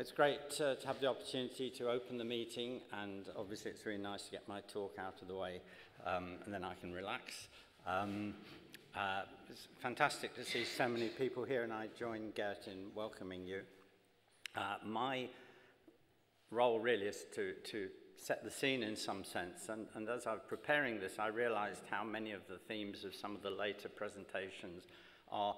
It's great to, to, have the opportunity to open the meeting, and obviously it's really nice to get my talk out of the way, um, and then I can relax. Um, uh, it's fantastic to see so many people here, and I join Gert in welcoming you. Uh, my role really is to, to set the scene in some sense, and, and as I was preparing this, I realized how many of the themes of some of the later presentations are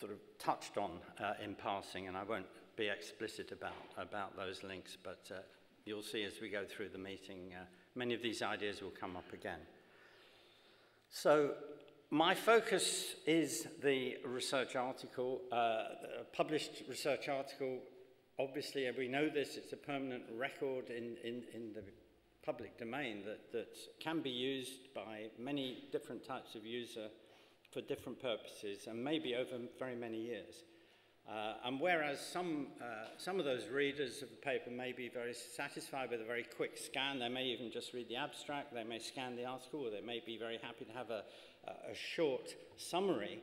sort of touched on uh, in passing, and I won't be explicit about, about those links, but uh, you'll see as we go through the meeting, uh, many of these ideas will come up again. So my focus is the research article, uh, published research article. Obviously, we know this, it's a permanent record in, in, in the public domain that, that can be used by many different types of user for different purposes and maybe over very many years. Uh, and whereas some, uh, some of those readers of the paper may be very satisfied with a very quick scan, they may even just read the abstract, they may scan the article, or they may be very happy to have a, a short summary.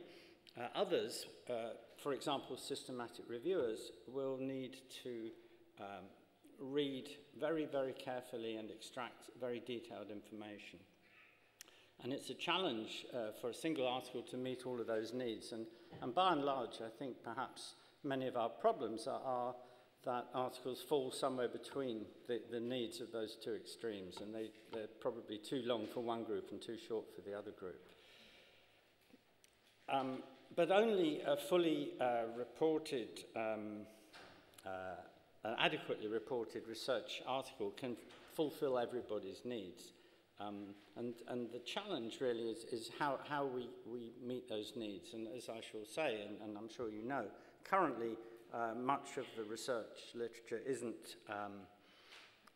Uh, others, uh, for example, systematic reviewers, will need to um, read very, very carefully and extract very detailed information. And it's a challenge uh, for a single article to meet all of those needs. And, and by and large, I think perhaps many of our problems are, are that articles fall somewhere between the, the needs of those two extremes. And they, they're probably too long for one group and too short for the other group. Um, but only a fully uh, reported, um, uh, an adequately reported research article can fulfill everybody's needs. Um, and, and the challenge really is, is how, how we, we meet those needs. And as I shall say, and, and I'm sure you know, currently uh, much of the research literature isn't um,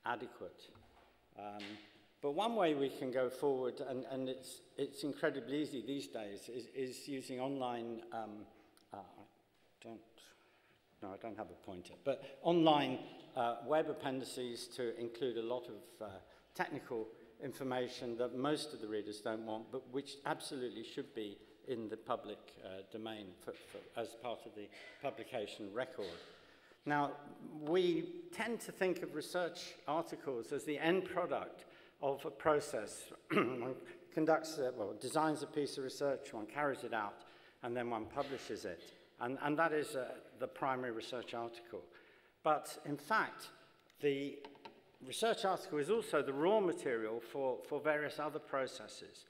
adequate. Um, but one way we can go forward, and, and it's, it's incredibly easy these days, is, is using online, um, uh, I don't, no, I don't have a pointer, but online uh, web appendices to include a lot of uh, technical information that most of the readers don't want, but which absolutely should be in the public uh, domain for, for, as part of the publication record. Now, we tend to think of research articles as the end product of a process. one conducts, a, well, designs a piece of research, one carries it out, and then one publishes it. And, and that is uh, the primary research article. But in fact, the research article is also the raw material for, for various other processes.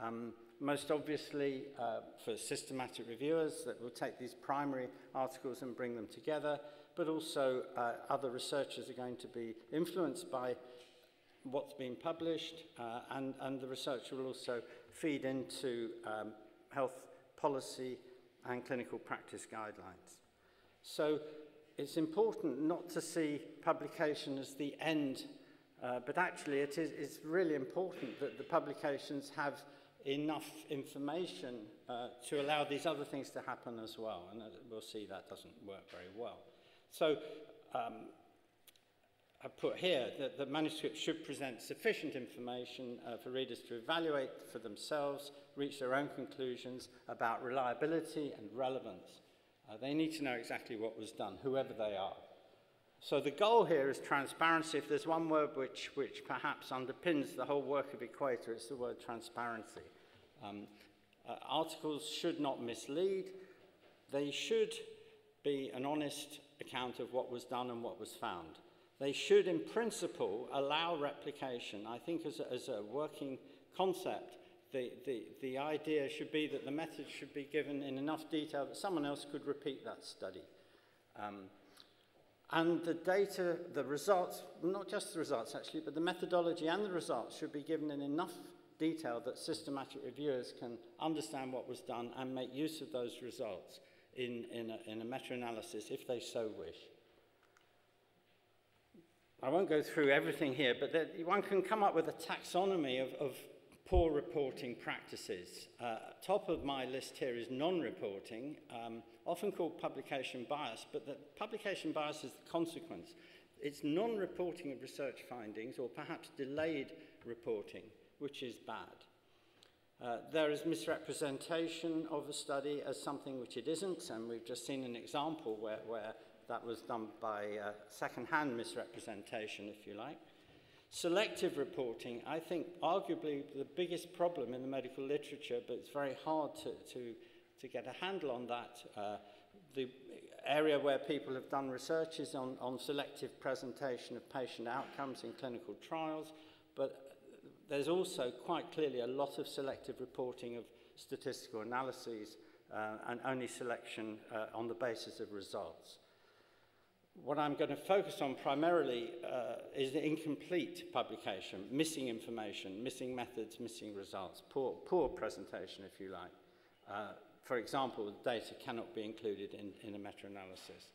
Um, most obviously, uh, for systematic reviewers that will take these primary articles and bring them together, but also uh, other researchers are going to be influenced by what's been published, uh, and, and the research will also feed into um, health policy and clinical practice guidelines. So it's important not to see publication as the end, uh, but actually it is it's really important that the publications have enough information uh, to allow these other things to happen as well. And uh, we'll see that doesn't work very well. So um, I put here that the manuscript should present sufficient information uh, for readers to evaluate for themselves, reach their own conclusions about reliability and relevance. Uh, they need to know exactly what was done, whoever they are. So the goal here is transparency. If there's one word which, which perhaps underpins the whole work of Equator, it's the word transparency. Um, uh, articles should not mislead. They should be an honest account of what was done and what was found. They should, in principle, allow replication. I think as a, as a working concept, the, the, the idea should be that the method should be given in enough detail that someone else could repeat that study. Um, and the data, the results, not just the results actually, but the methodology and the results should be given in enough detail that systematic reviewers can understand what was done and make use of those results in, in a, a meta-analysis if they so wish. I won't go through everything here, but there, one can come up with a taxonomy of, of poor reporting practices. Uh, top of my list here is non-reporting, um, often called publication bias, but the publication bias is the consequence. It's non-reporting of research findings or perhaps delayed reporting, which is bad. Uh, there is misrepresentation of a study as something which it isn't, and we've just seen an example where, where That was done by uh, second-hand misrepresentation, if you like. Selective reporting, I think, arguably the biggest problem in the medical literature, but it's very hard to, to, to get a handle on that. Uh, the area where people have done research is on, on selective presentation of patient outcomes in clinical trials, but there's also quite clearly a lot of selective reporting of statistical analyses uh, and only selection uh, on the basis of results. What I'm going to focus on primarily uh, is the incomplete publication, missing information, missing methods, missing results, poor, poor presentation, if you like. Uh, for example, data cannot be included in, in a meta-analysis.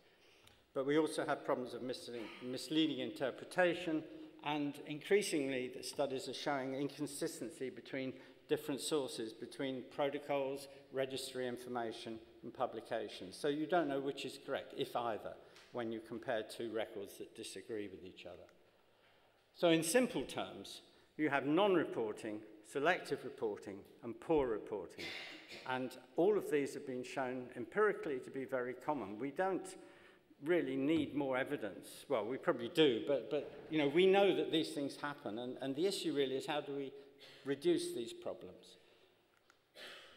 But we also have problems of misleading, misleading interpretation, and increasingly the studies are showing inconsistency between different sources, between protocols, registry information, and publications. So you don't know which is correct, if either when you compare two records that disagree with each other. So in simple terms, you have non-reporting, selective reporting, and poor reporting. And all of these have been shown empirically to be very common. We don't really need more evidence. Well, we probably do, but, but you know, we know that these things happen. And, and the issue really is how do we reduce these problems?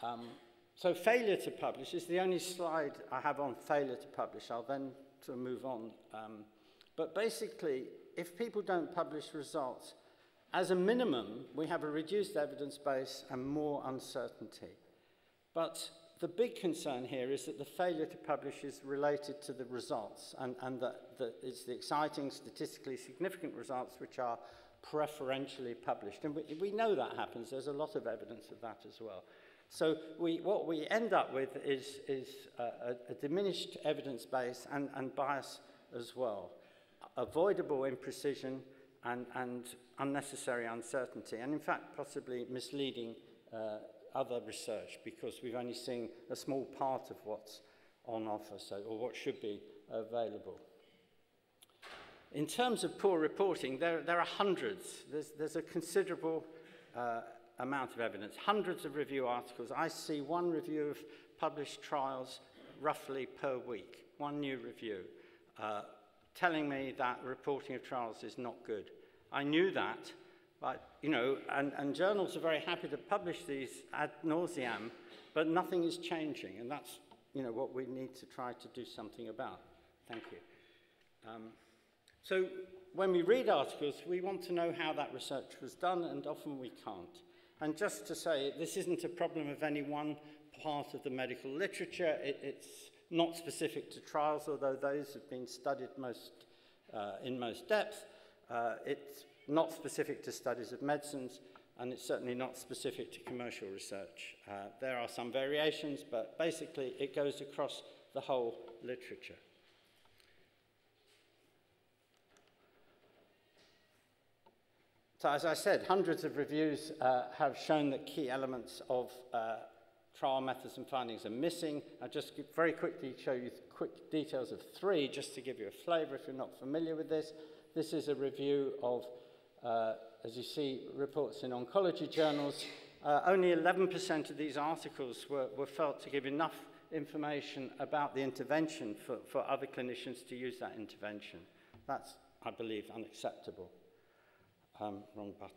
Um, so failure to publish is the only slide I have on failure to publish. I'll then to move on. Um, but basically, if people don't publish results, as a minimum, we have a reduced evidence base and more uncertainty. But the big concern here is that the failure to publish is related to the results and, and that, that it's the exciting, statistically significant results which are preferentially published. And we, we know that happens. There's a lot of evidence of that as well. So we, what we end up with is, is a, a diminished evidence base and, and bias as well, avoidable imprecision and, and unnecessary uncertainty, and in fact possibly misleading uh, other research because we've only seen a small part of what's on offer so, or what should be available. In terms of poor reporting, there, there are hundreds. There's, there's a considerable uh, amount of evidence, hundreds of review articles. I see one review of published trials roughly per week, one new review, uh, telling me that reporting of trials is not good. I knew that, but, you know, and, and journals are very happy to publish these ad nauseam, but nothing is changing, and that's, you know, what we need to try to do something about. Thank you. Um, so when we read articles, we want to know how that research was done, and often we can't. And just to say, this isn't a problem of any one part of the medical literature. It, it's not specific to trials, although those have been studied most, uh, in most depth. Uh, it's not specific to studies of medicines, and it's certainly not specific to commercial research. Uh, there are some variations, but basically it goes across the whole literature. So as I said, hundreds of reviews uh, have shown that key elements of uh, trial methods and findings are missing. I'll just very quickly show you quick details of three, just to give you a flavor if you're not familiar with this. This is a review of, uh, as you see, reports in oncology journals. Uh, only 11% of these articles were, were felt to give enough information about the intervention for, for other clinicians to use that intervention. That's, I believe, unacceptable. Um, wrong button.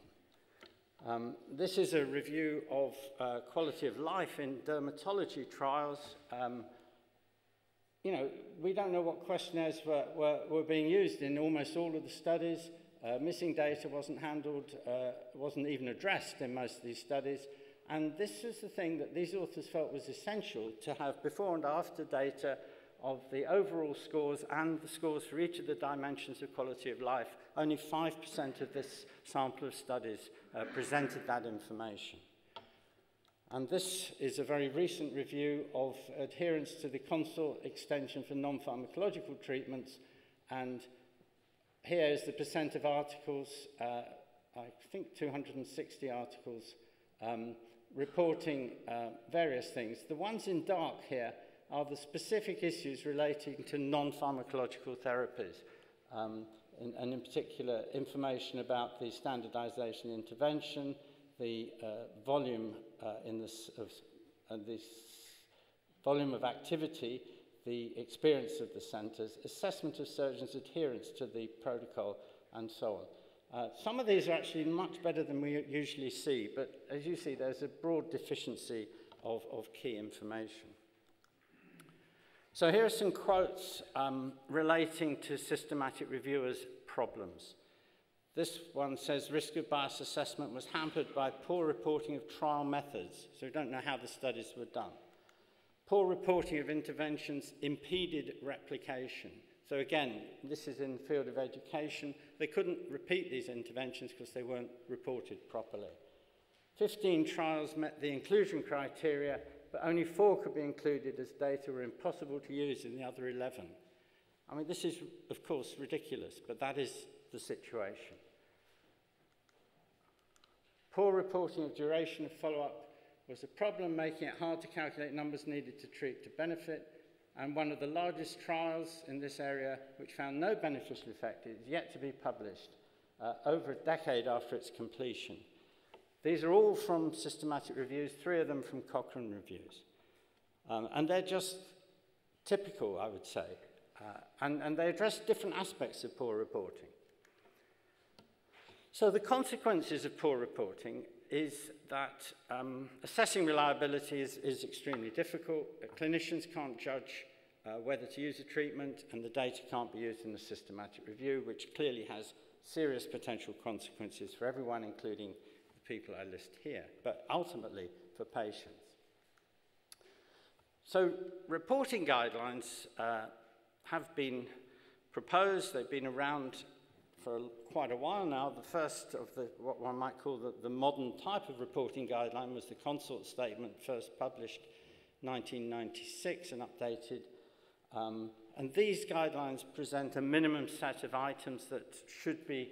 Um, this is a review of uh, quality of life in dermatology trials. Um, you know, we don't know what questionnaires were, were, were being used in almost all of the studies. Uh, missing data wasn't handled, uh, wasn't even addressed in most of these studies. And this is the thing that these authors felt was essential to have before and after data of the overall scores and the scores for each of the dimensions of quality of life, only 5% of this sample of studies uh, presented that information. And this is a very recent review of adherence to the CONSORT extension for non-pharmacological treatments. And here is the percent of articles, uh, I think 260 articles, um, reporting uh, various things. The ones in dark here are the specific issues relating to non-pharmacological therapies, um, and, and in particular information about the standardization intervention, the uh, volume uh, in this of uh, this volume of activity, the experience of the centres, assessment of surgeons' adherence to the protocol, and so on. Uh, some of these are actually much better than we usually see, but as you see, there's a broad deficiency of, of key information. So here are some quotes um, relating to systematic reviewers' problems. This one says risk of bias assessment was hampered by poor reporting of trial methods, so we don't know how the studies were done. Poor reporting of interventions impeded replication. So again, this is in the field of education. They couldn't repeat these interventions because they weren't reported properly. 15 trials met the inclusion criteria but only four could be included as data were impossible to use in the other 11. I mean, this is, of course, ridiculous, but that is the situation. Poor reporting of duration of follow-up was a problem, making it hard to calculate numbers needed to treat to benefit, and one of the largest trials in this area, which found no beneficial effect, is yet to be published uh, over a decade after its completion. These are all from systematic reviews, three of them from Cochrane reviews. Um, and they're just typical, I would say. Uh, and, and they address different aspects of poor reporting. So the consequences of poor reporting is that um, assessing reliability is, is extremely difficult. Clinicians can't judge uh, whether to use a treatment, and the data can't be used in the systematic review, which clearly has serious potential consequences for everyone, including people I list here, but ultimately for patients. So reporting guidelines uh, have been proposed, they've been around for quite a while now. The first of the, what one might call the, the modern type of reporting guideline was the consort statement, first published 1996 and updated. Um, and these guidelines present a minimum set of items that should be,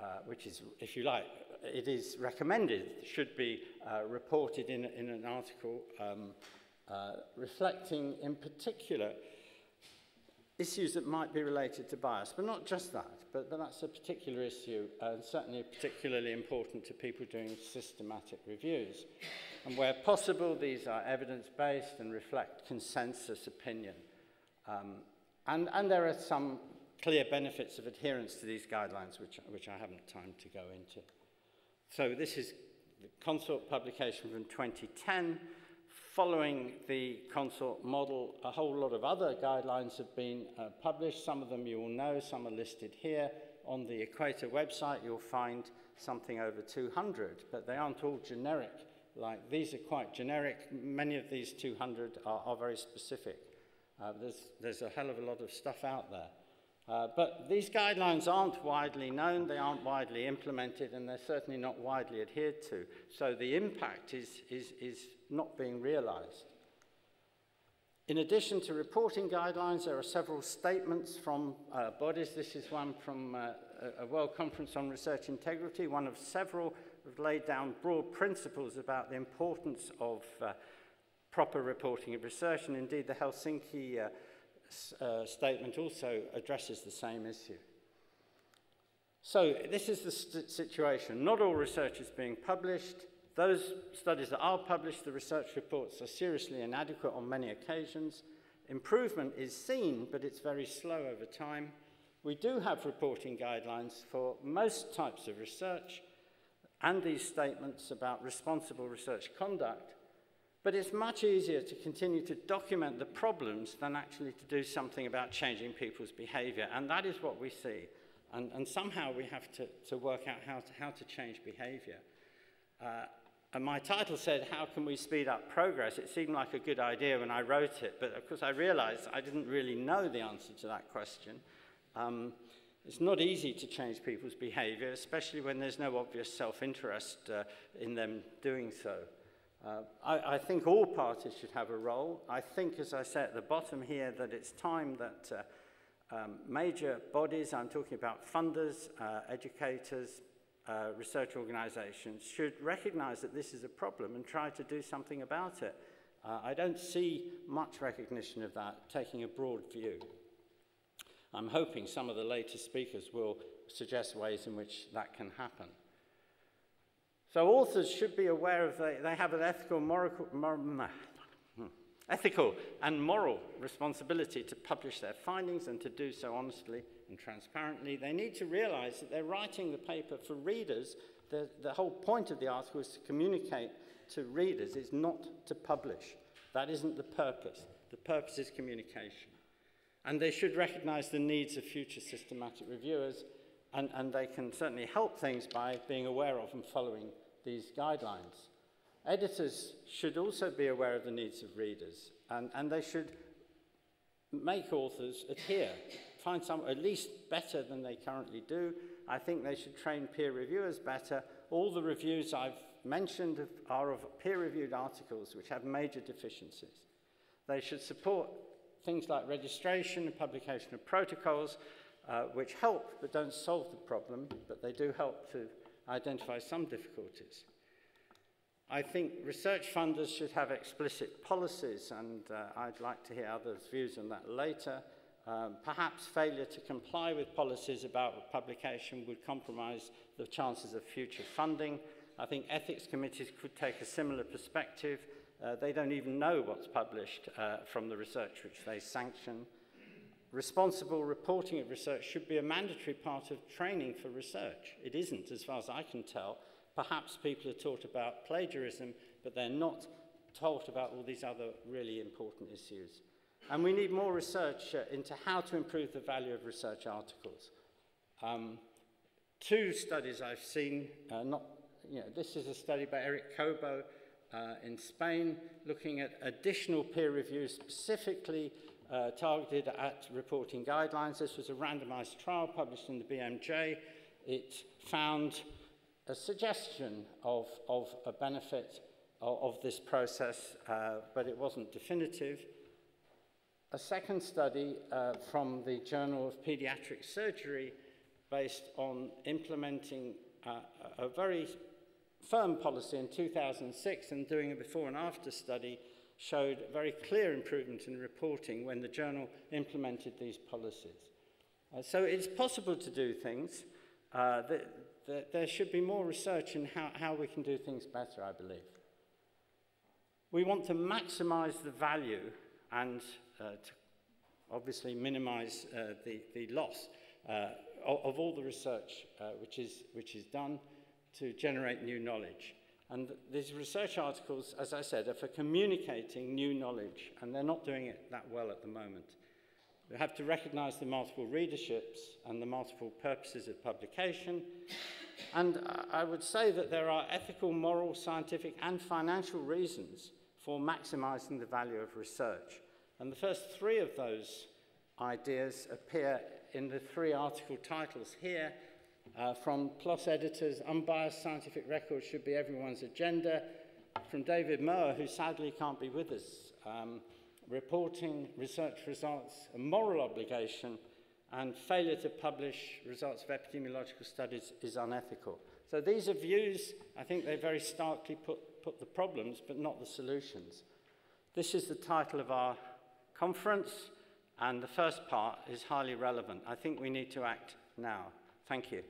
uh, which is, if you like, it is recommended should be uh, reported in, in an article um, uh, reflecting in particular issues that might be related to bias, but not just that, but, but that's a particular issue and certainly particularly important to people doing systematic reviews. And where possible, these are evidence-based and reflect consensus opinion. Um, and, and there are some clear benefits of adherence to these guidelines, which, which I haven't time to go into. So this is the consort publication from 2010. Following the consort model, a whole lot of other guidelines have been uh, published. Some of them you will know, some are listed here. On the Equator website, you'll find something over 200, but they aren't all generic. Like these are quite generic. Many of these 200 are, are very specific. Uh, there's, there's a hell of a lot of stuff out there. Uh, but these guidelines aren't widely known, they aren't widely implemented, and they're certainly not widely adhered to. So the impact is, is, is not being realized. In addition to reporting guidelines, there are several statements from uh, bodies. This is one from uh, a World Conference on Research Integrity, one of several have laid down broad principles about the importance of uh, proper reporting of research, and indeed the Helsinki uh, statement also addresses the same issue. So this is the situation. Not all research is being published. Those studies that are published, the research reports are seriously inadequate on many occasions. Improvement is seen, but it's very slow over time. We do have reporting guidelines for most types of research and these statements about responsible research conduct, but it's much easier to continue to document the problems than actually to do something about changing people's behavior. And that is what we see. And, and somehow we have to, to work out how to, how to change behavior. Uh, and my title said, How can we speed up progress? It seemed like a good idea when I wrote it, but of course I realized I didn't really know the answer to that question. Um, it's not easy to change people's behavior, especially when there's no obvious self interest uh, in them doing so. Uh, I, I think all parties should have a role. I think, as I say at the bottom here, that it's time that uh, um, major bodies, I'm talking about funders, uh, educators, uh, research organizations, should recognize that this is a problem and try to do something about it. Uh, I don't see much recognition of that, taking a broad view. I'm hoping some of the later speakers will suggest ways in which that can happen. So authors should be aware of, they, they have an ethical, moral, mor, hmm, ethical and moral responsibility to publish their findings and to do so honestly and transparently. They need to realize that they're writing the paper for readers. The, the whole point of the article is to communicate to readers, it's not to publish. That isn't the purpose. The purpose is communication. And they should recognize the needs of future systematic reviewers, and, and they can certainly help things by being aware of and following these guidelines. Editors should also be aware of the needs of readers, and, and they should make authors adhere, find some at least better than they currently do. I think they should train peer reviewers better. All the reviews I've mentioned are of peer-reviewed articles which have major deficiencies. They should support things like registration and publication of protocols, uh, which help but don't solve the problem, but they do help to identify some difficulties. I think research funders should have explicit policies, and uh, I'd like to hear others' views on that later. Um, perhaps failure to comply with policies about publication would compromise the chances of future funding. I think ethics committees could take a similar perspective. Uh, they don't even know what's published uh, from the research which they sanction. Uh, Responsible reporting of research should be a mandatory part of training for research. It isn't, as far as I can tell. Perhaps people are taught about plagiarism, but they're not taught about all these other really important issues. And we need more research uh, into how to improve the value of research articles. Um, two studies I've seen, uh, not, you know, this is a study by Eric Cobo uh, in Spain, looking at additional peer reviews specifically uh, targeted at reporting guidelines. This was a randomized trial published in the BMJ. It found a suggestion of, of a benefit of, of this process, uh, but it wasn't definitive. A second study uh, from the Journal of Pediatric Surgery based on implementing uh, a very firm policy in 2006 and doing a before and after study showed very clear improvement in reporting when the journal implemented these policies. Uh, so it's possible to do things. Uh, the, the, there should be more research in how, how we can do things better, I believe. We want to maximize the value and uh, to obviously minimize uh, the, the loss uh, of, of all the research uh, which, is, which is done to generate new knowledge. And these research articles, as I said, are for communicating new knowledge, and they're not doing it that well at the moment. We have to recognize the multiple readerships and the multiple purposes of publication. And I would say that there are ethical, moral, scientific, and financial reasons for maximizing the value of research. And the first three of those ideas appear in the three article titles here uh, from PLOS editors, unbiased scientific records should be everyone's agenda. From David Moher, who sadly can't be with us, um, reporting research results, a moral obligation, and failure to publish results of epidemiological studies is unethical. So these are views, I think they very starkly put, put the problems, but not the solutions. This is the title of our conference, and the first part is highly relevant. I think we need to act now. Thank you.